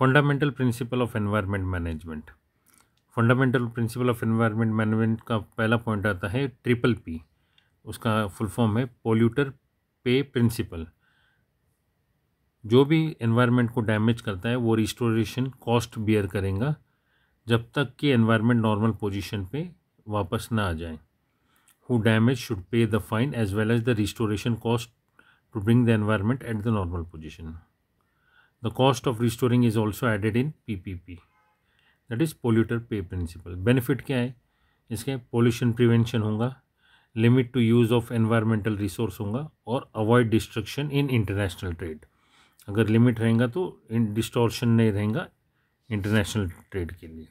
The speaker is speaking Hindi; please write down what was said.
Fundamental principle of environment management. Fundamental principle of environment management का पहला पॉइंट आता है ट्रिपल पी। उसका फुल फॉर्म है पोल्यूटर पे प्रिंसिपल। जो भी एनवायरनमेंट को डैमेज करता है वो रिस्टोरेशन कॉस्ट बियर करेगा, जब तक कि एनवायरनमेंट नॉर्मल पोजीशन पे वापस ना आ जाए। Who damage should pay the fine as well as the restoration cost to bring the environment at the normal position of restoring is also added in P P P that is polluter pay principle benefit क्या है इसके पोल्यूशन प्रिवेंशन होगा limit to use of environmental resource होगा और avoid destruction in international trade अगर लिमिट रहेगा तो डिस्टोर्शन नहीं रहेगा इंटरनेशनल ट्रेड के लिए।